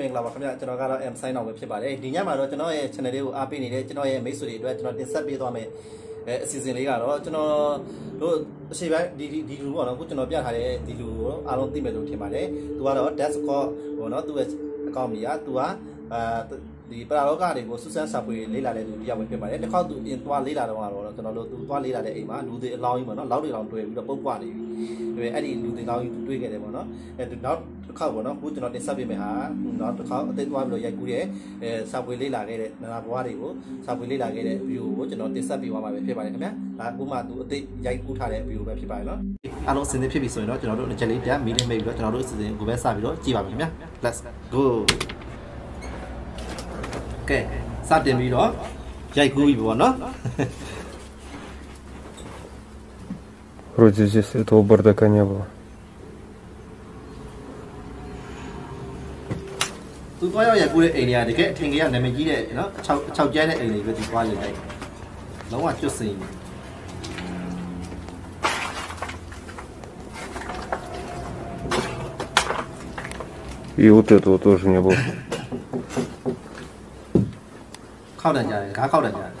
မင်္ဂလာပါခင်ဗျာကျွန်တော်ကတော့ M sign အောင်ပဲဖြစ်ပါတယ်ဒီညမှာတော့ကျွန်တော်ရဲ့ channel လေးကိုအားပေးနေတဲ့ကျွန်တော်ရဲ့မိတ်ဆွေတွေအတွက်ကျွန်တော်တင်ဆက်ပေးသွားမယ်အဲအစီအစဉ်လေးကတော့ကျွန်တော်တို့အချိန်ပိုင်းဒီဒီလူပေါ့နော်ခုကျွန်တော်ပြထားတဲ့ဒီလူကိုအားလုံးသိမယ်လို့ထင်ပါတယ်သူကတော့ Desktop ပေါ့နော်သူ့ရဲ့ account ကြီးကသူကအာ ဒီပရာလောကတွေကိုစူးစမ်းစာပွေလေးလာတဲ့လူတယောက်ပဲဖြစ်ပါတယ်တစ်ခေါက်သူအင်သွားလေးလာတော့ကတော့ကျွန်တော်တို့သူသွားလေးလာတဲ့အိမ်မှာလူတွေအလောင်းကြီးပေါ့နော်လောက်တွေလောင်းတွေ့ပြီးတော့ပုတ်ပွားနေပြီအဲ့ဒီလူတွေလောင်းကြီးတွေ့ခဲ့တယ်ပေါ့နော်အဲနောက်တစ်ခေါက်ပေါ့နော်ခုကျွန်တော်တင်ဆက်ပေးမယ်ဟာနောက်တစ်ခေါက်အသိသွားပြီးတော့ရိုက်ကူးတဲ့အဲစာပွေလေးလာခဲ့တဲ့နာနာဘွားတွေကိုစာပွေလေးလာခဲ့တဲ့ view ကိုကျွန်တော်တင်ဆက်ပေးသွားမှာပဲဖြစ်ပါတယ်ခင်ဗျာဒါဥမာသူအသိရိုက်ကူးထားတဲ့ view ပဲဖြစ်ပါတယ်နော်အားလုံးအစင်းသစ်ဖြစ်ပြီဆိုရင်တော့ကျွန်တော်တို့တစ်ချက်လေးတက်မီးလေးမိတ်ပြီးတော့ကျွန်တော်တို့အစီအစဉ်ကိုပဲစပြီးတော့ကြည့်ပါမယ်ခင်ဗျာ let's go ကဲစတင်ပြီးတော့ရိုက်ကူးပြီပေါ့နော် Вроде здесь этого бардака не было. သူသွားရောက်ရိုက်ကူးတဲ့အိမ်တွေကတကယ်အထင်ကြီးကနာမည်ကြီးတဲ့နော်အချောက်အချောက်ကျဲတဲ့အိမ်တွေပဲသူသွားရိုက်လိုက်လုံးဝကျွတ်စိန် И вот этого тоже не было. ခောက်တန်ကြတယ်ခါခောက်တန်ကြတယ်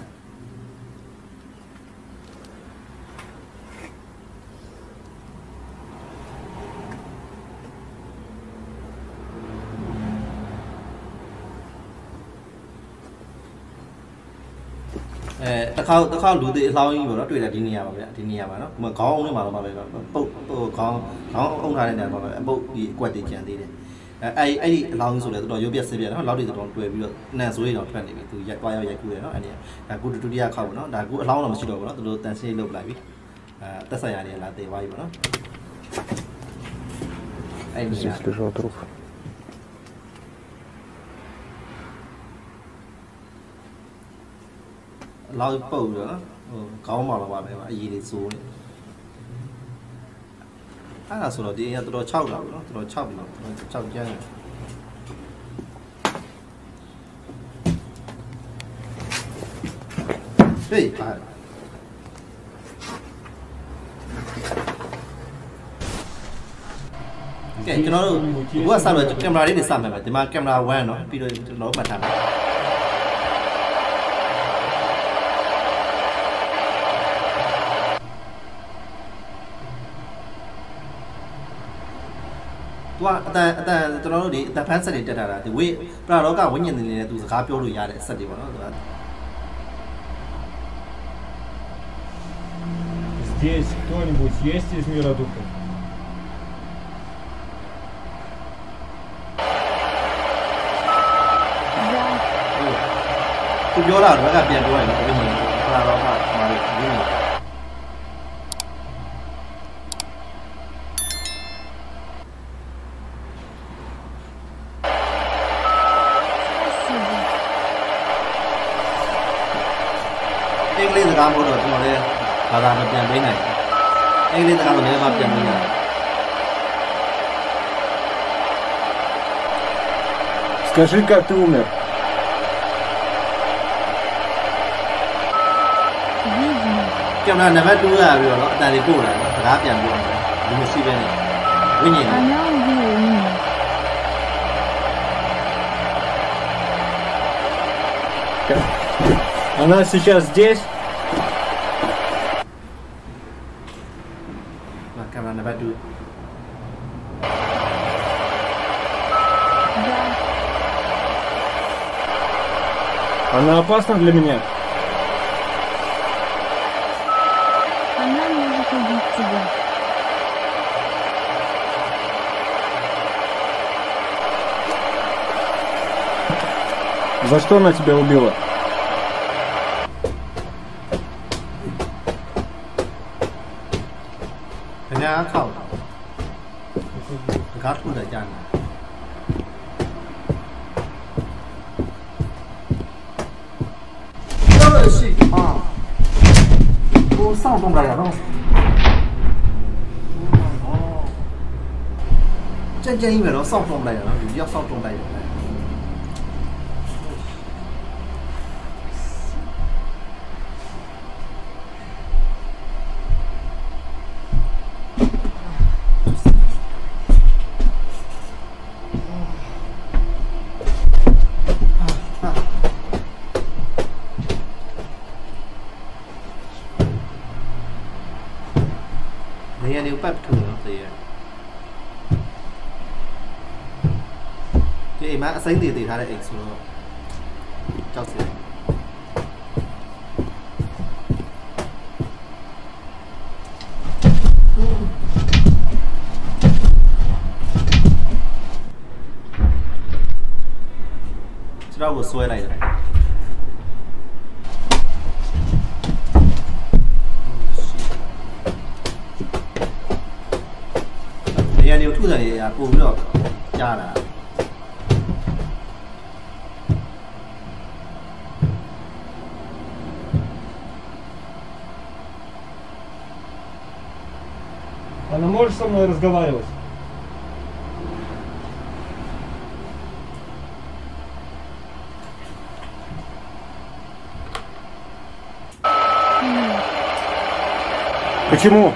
အဲတစ်ခါတစ်ခါလူတွေအလောင်းကြီးပေါ့နော်တွေ့တယ်ဒီနေရာပါဗျဒီနေရာပါနော်ဟိုမှာခေါင်းထဲမှာတော့ပါပဲပုတ်ဟိုခေါင်းခေါင်းအုံထားတဲ့နေရာမှာပဲအပုတ်ဒီအကွက်တွေကျန်သေးတယ် အဲအဲ့အဲ့ဒီအလောင်းကြီးဆိုလဲတော်တော်ရုပ်ပြက်ဆင်းပြက်နော်လောက်တွေတော်တော်တွေ့ပြီးတော့နန်ဆိုးရီတော့ထွက်နေပြီသူရက်သွားရောက်ရိုက်ကူးတယ်နော်အဲ့ဒီဒါကူဒုတိယခောက်ပေါ့နော်ဒါကူအလောင်းတော့မရှိတော့ဘူးနော်သူတို့တန်ဆေးလုပ်လိုက်ပြီအဲတက်ဆိုင်ရာတွေလာတေသွားပြီပေါ့နော်အဲ့ဒီနေရာ Здесь лежал труп. လောက်ပုတ်ပြီးတော့ဟိုခေါင်းမောင်တော့ပါပဲ အရေးတွေစိုးနေအဲ့ဒါဆိုတော့ဒီအိမ်ကတော်တော်6တာပေါ့နော်တော်တော်6ပြီနော်6ကျန်းတယ်ဟေးပါကဲကျွန်တော်တို့ဘုရားဆက်လို့ကင်မရာလေးတွေစမယ်ပဲဒီမှာကင်မရာ1เนาะပြီးတော့ကျွန်တော်မှတ်ထားမ 对吧？但但但老多的，但凡设立这那了，维不拉老家维也纳都是哈表里亚的设立过，对吧？这里，谁？ အင်္ဂလိပ်စကားမို့တော့ကျွန်တော်လည်းဘာသာမပြန်ပေးနိုင်ဘူးအင်္ဂလိပ်စကားကိုလည်းမပြန်ပေးနိုင် Скажи, как ты умер? Видимо. ကင်မရာနံပါတ်2လာပြီးတော့နော်အတန်လေးပို့လာတယ်စကားပြန်ပြောတယ်လူမရှိပဲနဲ့ဝိညာဉ် Она убила меня. Она сейчас здесь. Makan badu. Она опасна для меня? Она может убить тебя. За что она тебя убила? များခောက်တကားထုတ်တယ်ကြာနေ这是啊，我上东来了，哦，真正因为我上东来了，要上东来了。ရတော့ဒီရောက်စောင့်တော့လိုက်ရတယ် နေရာတွေကိုပတ်ထုံလို့ ဆိုရဒီအိမ်မှာအစိမ့်တည်တည်ထားတဲ့အိမ်ဆိုတော့ကြောက်စရာကျွန်တော်ကိုဆွဲလိုက်တယ်နေရာတွေကိုထုတယ်ရပို့ပြီးတော့ကြားတာ Она может со мной разговаривать? Нет. Почему?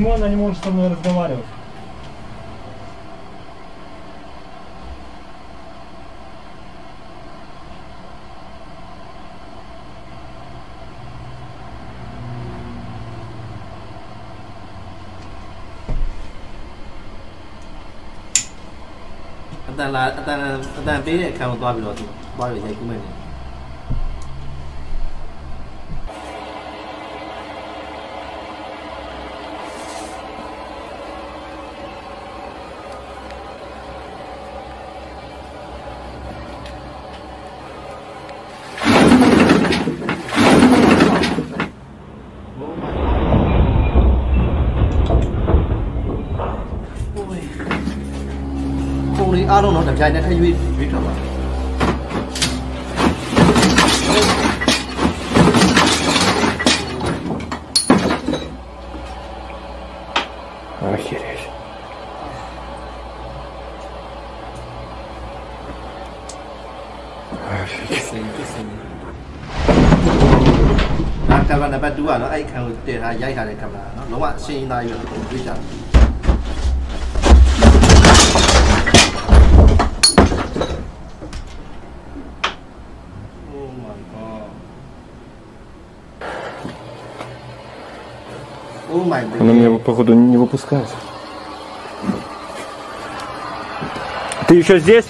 Почему она не может со мной разговаривать? ။အတန်လာအတန်အတန်ပေးတဲ့အခန်းကိုသွားပြီးတော့သူသွားပြီးရိုက်ကူးမယ် အားလုံးတော့တစ်ပြိုင်တည်းထည့်ရွေးရွေးထွက်ပါအာခေရယ်အာခေရယ်နာကဘာနဘတ်တူကနော်အဲ့ခံကိုတည်ထားရိုက်ထားတဲ့ကမ္ဘာနော်လုံးဝအရှင်းရင်းသားကြီးတော့တွေ့ကြတယ် Она меня, походу, не выпускает. Ты еще здесь?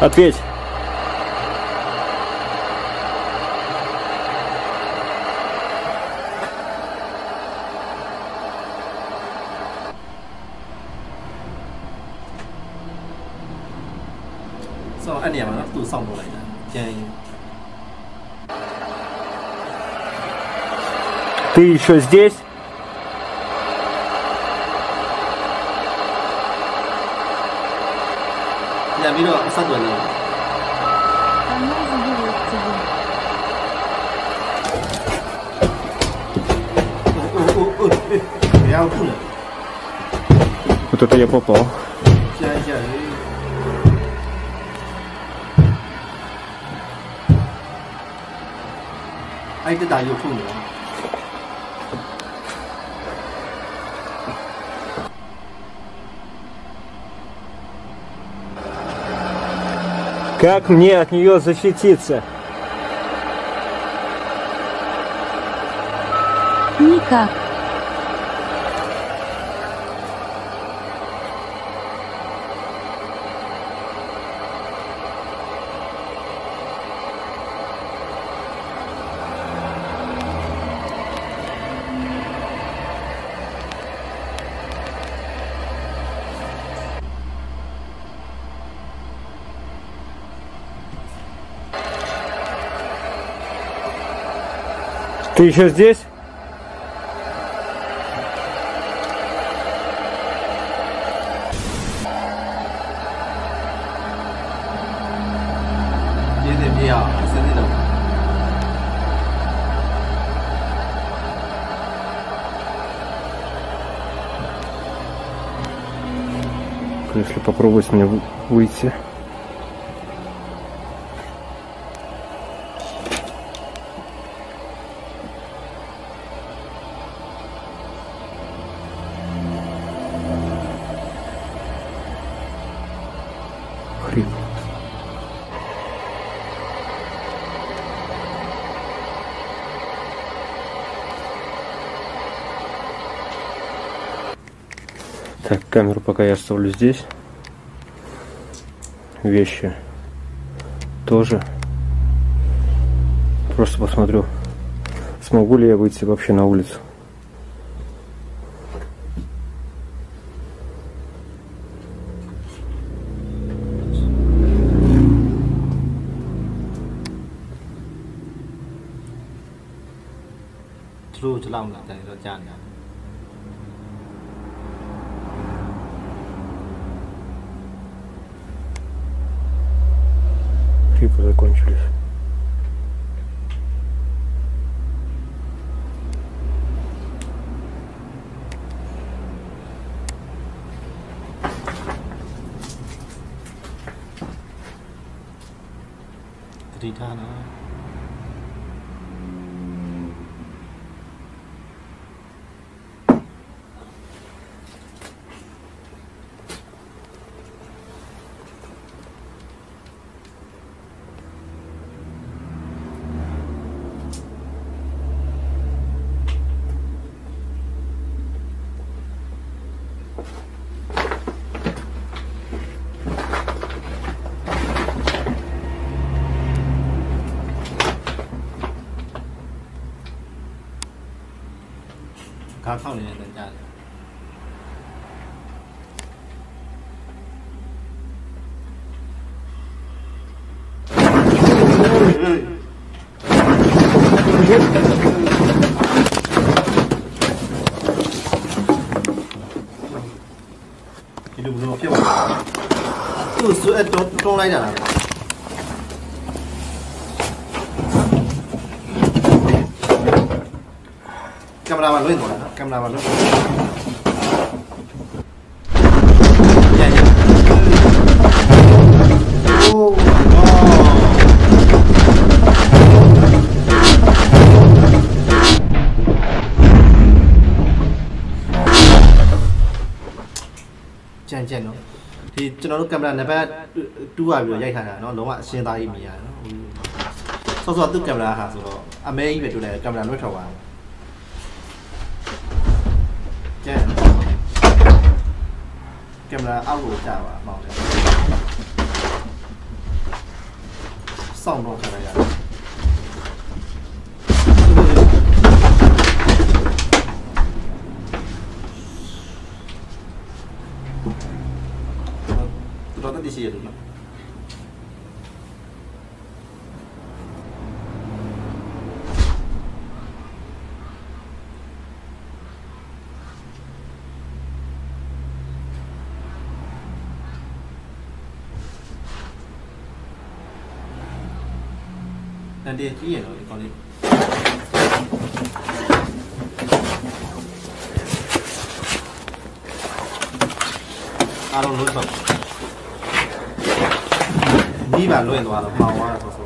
Ответь. So, 按键完了，都上不来。Ты еще здесь? Я беру осаду Она заберет тебя. Я укуну. Вот это я попал. Сейчас, сейчас. Ай, ты да, я укуну. Как мне от нее защититься? Никак. Ты еще здесь? Если попробовать мне выйти. Так, камеру пока я оставлю здесь. Вещи тоже. Просто посмотрю, смогу ли я выйти вообще на улицу. True cho lòng là tại rồi chán cả. чипы закончились. 가까우네 진짜 이름 무슨 피워? 또 수에 좀 쫑라이잖아. cámara va lento, ¿no? ကင်မရာမှာလွင့်သွားတာနော်ကင်မရာမှာလွင့်သွားရရโอ้ကြံကြံနော်ဒီကျွန်တော်တို့ကင်မရာနံပါတ်2ကပြီးတော့ရိုက်ထားတာနော်လုံးဝအရှင်းသားကြီးမြင်ရတယ်နော်ဆော့ဆော့သူ့ကင်မရာဟာဆိုတော့အမဲကြီးပဲတွေ့တယ်ကင်မရာလွှတ်ထွက်သွားတယ် ကြံကင်မရာအောက်ကိုကြာပါမောင်းတယ်စောင့်တော့ခဏရတယ်တော်တော်တည်ရှိရတယ်နော် တန်တည်းကြီးရတော့ဒီကောင်းလေးအားလုံးလုံးဆော့မိပါလွင့်သွားတော့မှောင်သွားတော့ဆို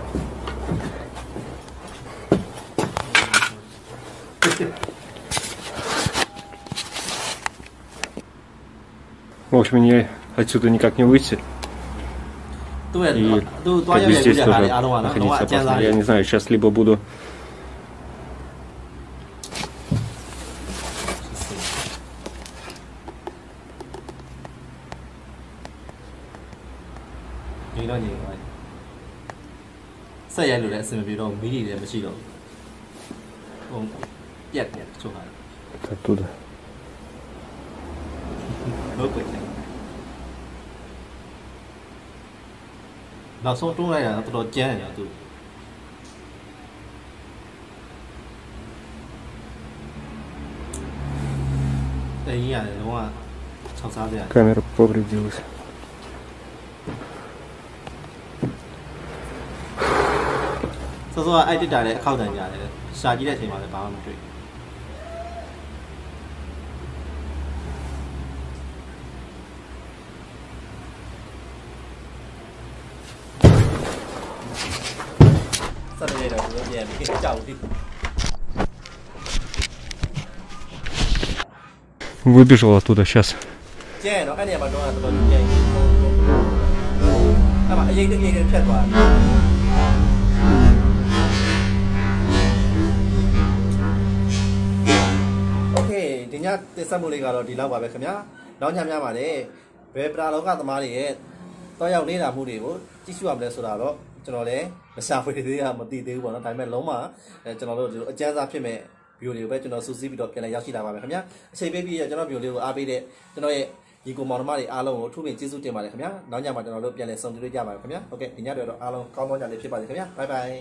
В общем, мне отсюда никак не выйти. и как бы здесь тоже находиться опасно. Я не знаю, сейчас либо буду Saya lu dah sempat bilang mili dia masih dong. Oh, ya, ya, cuma. Оттуда. Ну. နောက်ဆုံးတွန်းလိုက်တာတော်တော်ကျန်းတယ်နော်သူတရင်ရတယ်လုံးဝ6စားစရာ Камера повредилась. စောစောကအဲ့တက်တာလည်းအခောက်တန်ကြတယ်ရှာကြည့်တဲ့အချိန်မှာလည်းဘာမှမတွေ့ဘူး Выбежал оттуда сейчас. Okay, ဒီညတင်ဆက်မှုလေးကတော့ဒီလောက်ပါပဲခင်ဗျာနောက်ညများပါတယ်ဘယ်ပရာလောကသမားတွေရဲ့တောက်ရောက်နေတာမှုတွေကိုကြည့်ရှုရမလဲဆိုတာတော့ ကျွန်တော်လည်းမရှာဖွေသေးရမသိသေးဘူးပေါ့နော်ဒါပေမဲ့လုံးဝအဲကျွန်တော်တို့ဒီလိုအကျဉ်းစားဖြစ်မဲ့ဗီဒီယိုတွေကိုပဲကျွန်တော်စူးစီးပြီးတော့ပြန်လည်ရောက်ရှိလာပါမယ်ခင်ဗျာအချိန်ပေးပြီးကျွန်တော်ဗီဒီယိုလေးကိုအားပေးတဲ့ကျွန်တော်ရဲ့ဒီကိုမောင်နှမတွေအားလုံးကိုအထူးပင်ကျေးဇူးတင်ပါတယ်ခင်ဗျာနောက်ညမှာကျွန်တော်တို့ပြန်လည်ဆုံတွေ့ကြပါမယ်ခင်ဗျာဟုတ်ကဲ့ဒီညတော့အားလုံးကောင်းသောညလေးဖြစ်ပါစေခင်ဗျာဘိုင်ဘိုင်